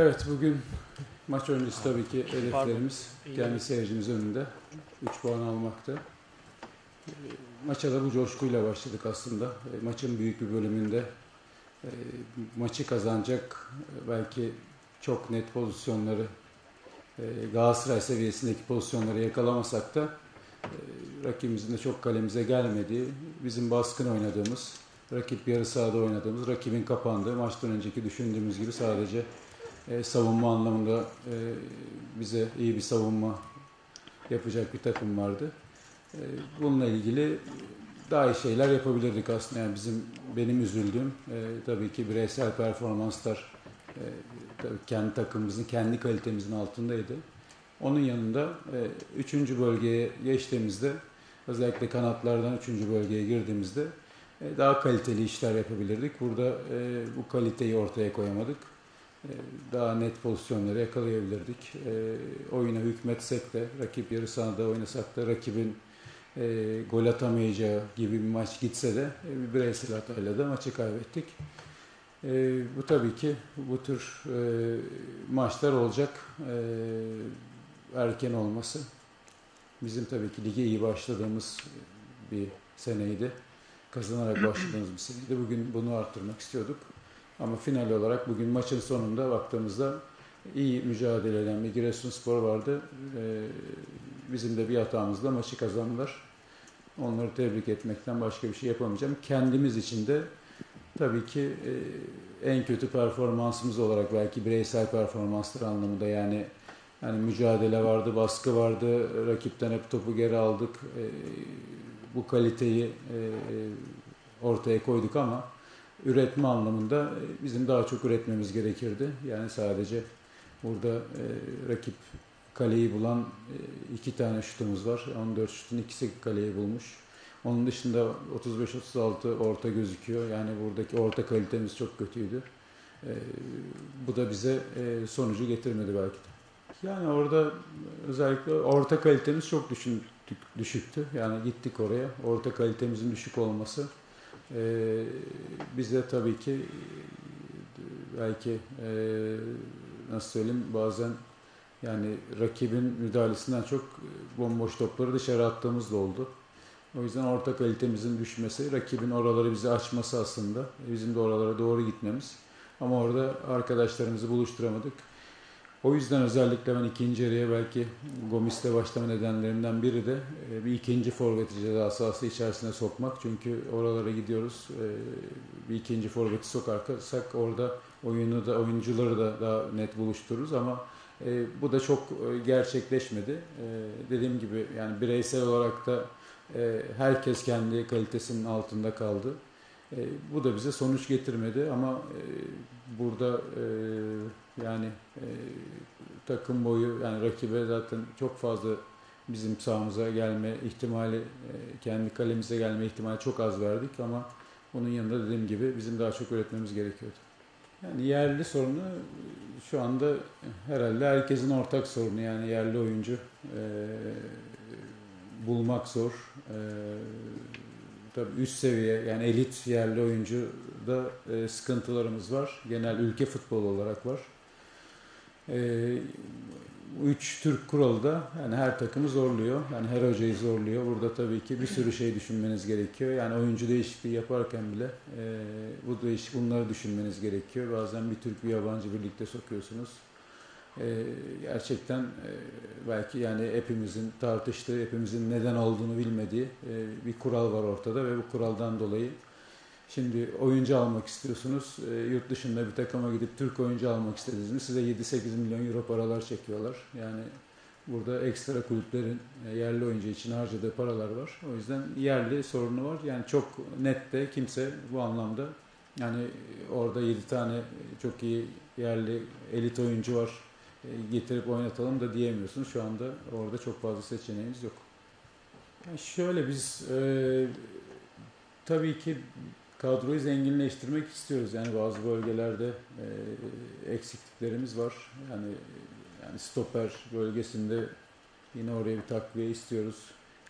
Evet bugün maç öncesi tabii ki hedeflerimiz kendi seyircimiz önünde 3 puan almakta. E, Maça da bu coşkuyla başladık aslında. E, Maçın büyük bir bölümünde e, maçı kazanacak e, belki çok net pozisyonları e, Galatasaray seviyesindeki pozisyonları yakalamasak da rakibimizin de çok kalemize gelmediği, bizim baskın oynadığımız, rakip yarı sahada oynadığımız, rakibin kapandığı, maçtan önceki düşündüğümüz gibi sadece e, savunma anlamında e, bize iyi bir savunma yapacak bir takım vardı. E, bununla ilgili daha iyi şeyler yapabilirdik aslında. Yani bizim benim üzüldüğüm e, tabii ki bireysel performanslar e, tabii kendi takımımızın kendi kalitemizin altındaydı. Onun yanında e, üçüncü bölgeye geçtiğimizde özellikle kanatlardan üçüncü bölgeye girdiğimizde e, daha kaliteli işler yapabilirdik. Burada e, bu kaliteyi ortaya koyamadık. E, daha net pozisyonları yakalayabilirdik. E, oyuna hükmetsek de, rakip yarı sahada oynasak da rakibin e, gol atamayacağı gibi bir maç gitse de e, bir bireysel hatayla da maçı kaybettik. E, bu tabii ki bu tür e, maçlar olacak. E, erken olması. Bizim tabii ki lige iyi başladığımız bir seneydi. Kazanarak başladığımız bir seneydi. Bugün bunu arttırmak istiyorduk. Ama final olarak bugün maçın sonunda baktığımızda iyi mücadele eden bir Giresunspor vardı. Ee, bizim de bir hatamızla maçı kazandılar. Onları tebrik etmekten başka bir şey yapamayacağım. Kendimiz için de tabii ki e, en kötü performansımız olarak belki bireysel performanslar anlamında yani yani mücadele vardı, baskı vardı, rakipten hep topu geri aldık. E, bu kaliteyi e, ortaya koyduk ama üretme anlamında e, bizim daha çok üretmemiz gerekirdi. Yani sadece burada e, rakip kaleyi bulan e, iki tane şutumuz var. 14 şutun ikisi kaleyi bulmuş. Onun dışında 35-36 orta gözüküyor. Yani buradaki orta kalitemiz çok kötüydü. E, bu da bize e, sonucu getirmedi belki de. Yani orada özellikle orta kalitemiz çok düşündük, düşüktü. Yani gittik oraya. Orta kalitemizin düşük olması e, bize tabii ki belki e, nasıl söyleyeyim bazen yani rakibin müdahalesinden çok bomboş topları dışarı attığımız da oldu. O yüzden orta kalitemizin düşmesi, rakibin oraları bize açması aslında. Bizim de oralara doğru gitmemiz. Ama orada arkadaşlarımızı buluşturamadık. O yüzden özellikle ben ikinci yarıya belki Gomis'le başlama nedenlerinden biri de e, bir ikinci forveti ceza sahası içerisine sokmak. Çünkü oralara gidiyoruz. E, bir ikinci forveti sokarsak orada oyunu da oyuncuları da daha net buluştururuz ama e, bu da çok gerçekleşmedi. Dediğim gibi yani bireysel olarak da herkes kendi kalitesinin altında kaldı. Bu da bize sonuç getirmedi ama burada yani e, takım boyu yani rakibe zaten çok fazla bizim sahamıza gelme ihtimali, e, kendi kalemize gelme ihtimali çok az verdik ama onun yanında dediğim gibi bizim daha çok üretmemiz gerekiyordu. Yani yerli sorunu şu anda herhalde herkesin ortak sorunu yani yerli oyuncu e, bulmak zor. E, tabii üst seviye yani elit yerli oyuncu da e, sıkıntılarımız var. Genel ülke futbolu olarak var. E, üç Türk kuralı da yani her takımı zorluyor. Yani her hocayı zorluyor. Burada tabii ki bir sürü şey düşünmeniz gerekiyor. Yani oyuncu değişikliği yaparken bile e, bu değişik bunları düşünmeniz gerekiyor. Bazen bir Türk bir yabancı birlikte sokuyorsunuz. E, gerçekten e, belki yani hepimizin tartıştığı, hepimizin neden olduğunu bilmediği e, bir kural var ortada ve bu kuraldan dolayı Şimdi oyuncu almak istiyorsunuz. E, yurt dışında bir takıma gidip Türk oyuncu almak istediğinizde size 7-8 milyon euro paralar çekiyorlar. Yani burada ekstra kulüplerin e, yerli oyuncu için harcadığı paralar var. O yüzden yerli sorunu var. Yani çok net de kimse bu anlamda yani orada 7 tane çok iyi yerli elit oyuncu var getirip oynatalım da diyemiyorsunuz. Şu anda orada çok fazla seçeneğimiz yok. Yani şöyle biz e, tabii ki kadroyu zenginleştirmek istiyoruz. Yani bazı bölgelerde e, eksikliklerimiz var. Yani yani stoper bölgesinde yine oraya bir takviye istiyoruz.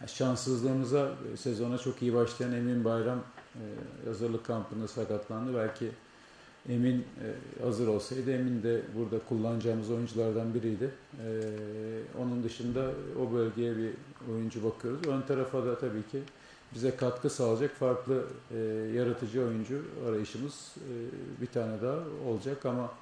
Yani şanssızlığımıza e, sezona çok iyi başlayan Emin Bayram e, hazırlık kampında sakatlandı. Belki Emin e, hazır olsaydı Emin de burada kullanacağımız oyunculardan biriydi. E, onun dışında o bölgeye bir oyuncu bakıyoruz. Ön tarafa da tabii ki bize katkı sağlayacak farklı e, yaratıcı oyuncu arayışımız bir tane daha olacak ama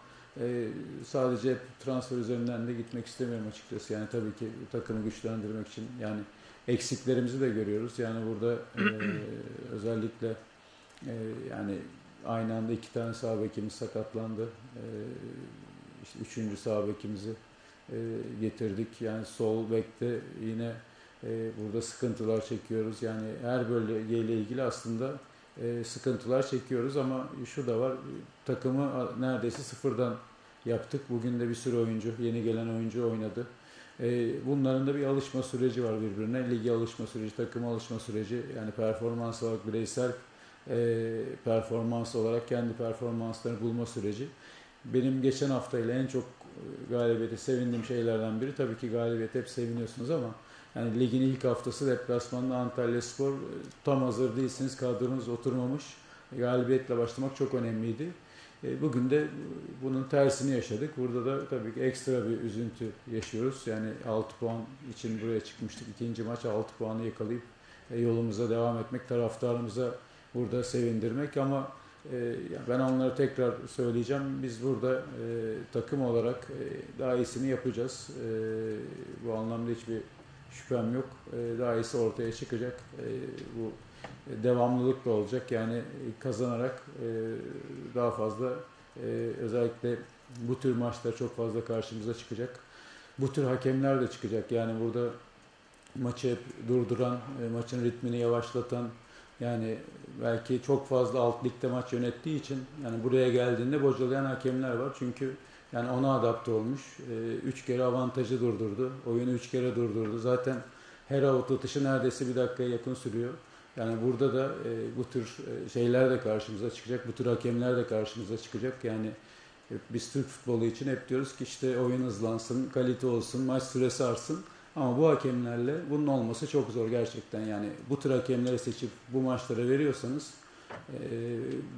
sadece transfer üzerinden de gitmek istemiyorum açıkçası. Yani tabii ki takımı güçlendirmek için yani eksiklerimizi de görüyoruz. Yani burada özellikle yani aynı anda iki tane sağ sakatlandı. E, işte üçüncü sağ e, getirdik. Yani sol bekte yine e, burada sıkıntılar çekiyoruz. Yani her bölgeyle ilgili aslında e, sıkıntılar çekiyoruz ama şu da var takımı neredeyse sıfırdan yaptık. Bugün de bir sürü oyuncu, yeni gelen oyuncu oynadı. E, bunların da bir alışma süreci var birbirine. Ligi alışma süreci, takım alışma süreci. Yani performans olarak bireysel e, performans olarak kendi performanslarını bulma süreci. Benim geçen haftayla en çok galibiyete sevindiğim şeylerden biri tabii ki galibiyet hep seviniyorsunuz ama yani ligin ilk haftası deplasmanda Antalya Spor tam hazır değilsiniz, kadronuz oturmamış. Galibiyetle başlamak çok önemliydi. E, bugün de bunun tersini yaşadık. Burada da tabii ki ekstra bir üzüntü yaşıyoruz. Yani 6 puan için buraya çıkmıştık. İkinci maç 6 puanı yakalayıp e, yolumuza devam etmek, taraftarımıza burada sevindirmek ama e, ben onları tekrar söyleyeceğim. Biz burada takım olarak daha iyisini yapacağız. Bu anlamda hiçbir şüphem yok. Daha iyisi ortaya çıkacak. Bu devamlılık da olacak. Yani kazanarak e, daha fazla e, özellikle bu tür maçlar çok fazla karşımıza çıkacak. Bu tür hakemler de çıkacak. Yani burada maçı hep durduran, e, maçın ritmini yavaşlatan yani belki çok fazla alt ligde maç yönettiği için yani buraya geldiğinde bocalayan hakemler var. Çünkü yani ona adapte olmuş. Üç kere avantajı durdurdu. Oyunu üç kere durdurdu. Zaten her out atışı neredeyse bir dakikaya yakın sürüyor. Yani burada da e, bu tür e, şeyler de karşımıza çıkacak, bu tür hakemler de karşımıza çıkacak. Yani e, biz Türk futbolu için hep diyoruz ki işte oyun hızlansın, kalite olsun, maç süresi artsın. Ama bu hakemlerle bunun olması çok zor gerçekten. Yani bu tür hakemleri seçip bu maçlara veriyorsanız e,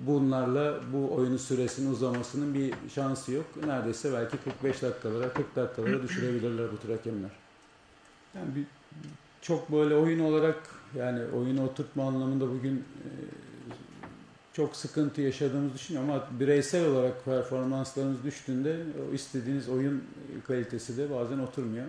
bunlarla bu oyunun süresinin uzamasının bir şansı yok. Neredeyse belki 45 dakikalara, 40 dakikalara düşürebilirler bu tür hakemler. Yani bir, çok böyle oyun olarak yani oyunu oturtma anlamında bugün e, çok sıkıntı yaşadığımızı düşünüyorum ama bireysel olarak performanslarınız düştüğünde o istediğiniz oyun kalitesi de bazen oturmuyor.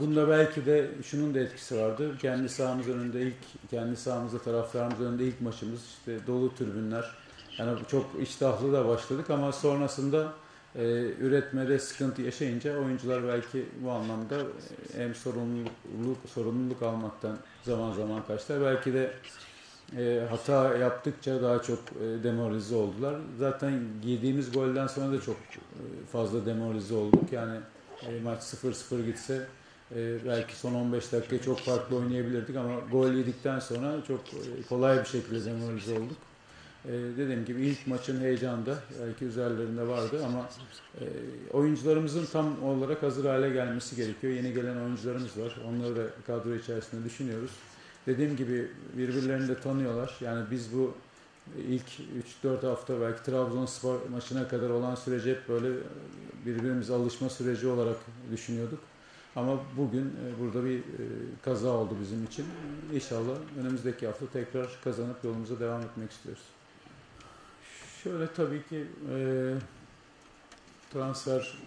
Bunda belki de şunun da etkisi vardı. Kendi sahamız önünde ilk, kendi sahamızda taraftarımız önünde ilk maçımız işte dolu tribünler. Yani çok iştahlı da başladık ama sonrasında e, üretmede sıkıntı yaşayınca oyuncular belki bu anlamda e, hem sorumluluk sorumluluk almaktan zaman zaman kaçtılar. Belki de e, hata yaptıkça daha çok e, demoralize oldular. Zaten giydiğimiz golden sonra da çok e, fazla demoralize olduk. Yani e, maç 0-0 gitse e, belki son 15 dakika çok farklı oynayabilirdik ama gol yedikten sonra çok e, kolay bir şekilde demoralize olduk. E, dediğim gibi ilk maçın heyecanı da belki üzerlerinde vardı ama e, oyuncularımızın tam olarak hazır hale gelmesi gerekiyor. Yeni gelen oyuncularımız var. Onları da kadro içerisinde düşünüyoruz. Dediğim gibi birbirlerini de tanıyorlar. Yani biz bu ilk 3-4 hafta belki Trabzonspor maçına kadar olan süreci hep böyle birbirimize alışma süreci olarak düşünüyorduk. Ama bugün e, burada bir e, kaza oldu bizim için. İnşallah önümüzdeki hafta tekrar kazanıp yolumuza devam etmek istiyoruz. Şöyle tabii ki e, transfer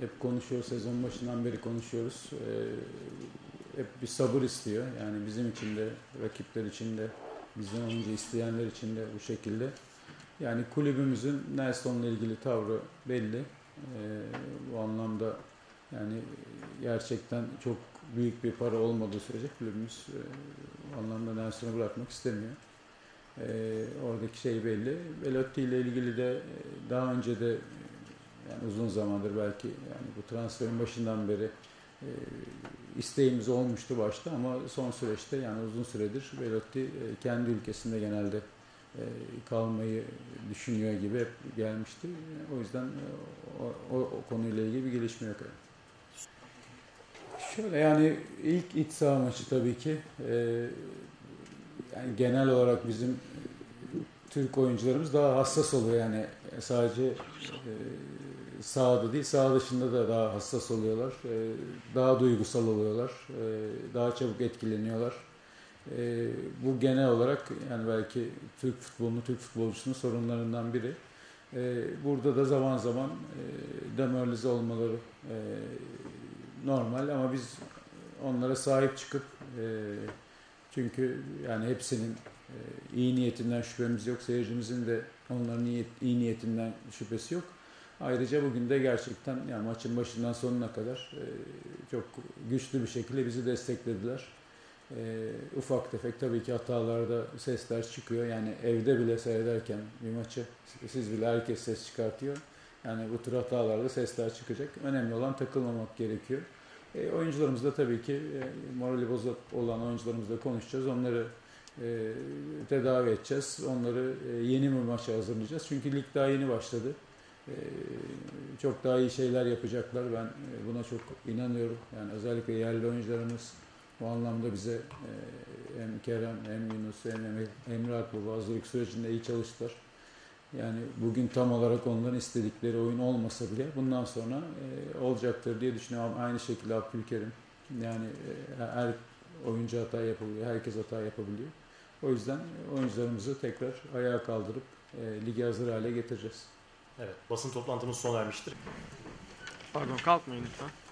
hep konuşuyoruz, sezon başından beri konuşuyoruz. E, hep bir sabır istiyor. Yani bizim için de, rakipler için de, bizden oyuncu isteyenler için de bu şekilde. Yani kulübümüzün Nelson'la ilgili tavrı belli. E, bu anlamda yani gerçekten çok büyük bir para olmadığı sürece kulübümüz e, anlamda Nelson'u bırakmak istemiyor. E, oradaki şey belli. Belotti ile ilgili de e, daha önce de yani uzun zamandır belki yani bu transferin başından beri e, isteğimiz olmuştu başta ama son süreçte yani uzun süredir Belotti e, kendi ülkesinde genelde e, kalmayı düşünüyor gibi hep gelmişti. O yüzden e, o, o, o konuyla ilgili bir gelişme yok. Şöyle yani ilk iç saha maçı tabii ki e, yani genel olarak bizim Türk oyuncularımız daha hassas oluyor yani sadece e, sahada değil, saha dışında da daha hassas oluyorlar. E, daha duygusal oluyorlar. E, daha çabuk etkileniyorlar. E, bu genel olarak yani belki Türk futbolunu, Türk futbolcusunun sorunlarından biri. E, burada da zaman zaman e, demoralize olmaları e, normal ama biz onlara sahip çıkıp e, çünkü yani hepsinin e, iyi niyetinden şüphemiz yok. Seyircimizin de onların iyi, iyi niyetinden şüphesi yok. Ayrıca bugün de gerçekten yani maçın başından sonuna kadar e, çok güçlü bir şekilde bizi desteklediler. E, ufak tefek tabii ki hatalarda sesler çıkıyor. Yani evde bile seyrederken bir maçı siz bile herkes ses çıkartıyor. Yani bu tür hatalarda sesler çıkacak. Önemli olan takılmamak gerekiyor. E, oyuncularımız da tabii ki e, morali bozuk olan oyuncularımızla konuşacağız. Onları e, tedavi edeceğiz. Onları e, yeni bir maça hazırlayacağız. Çünkü lig daha yeni başladı. E, çok daha iyi şeyler yapacaklar. Ben e, buna çok inanıyorum. Yani özellikle yerli oyuncularımız bu anlamda bize e, hem Kerem hem Yunus hem Emre Akbaba hazırlık sürecinde iyi çalıştılar. Yani bugün tam olarak onların istedikleri oyun olmasa bile bundan sonra e, olacaktır diye düşünüyorum. Aynı şekilde Abdülkerim. Yani e, her oyuncu hata yapabiliyor, herkes hata yapabiliyor. O yüzden oyuncularımızı tekrar ayağa kaldırıp e, ligi hazır hale getireceğiz. Evet, basın toplantımız sona ermiştir. Pardon kalkmayın lütfen.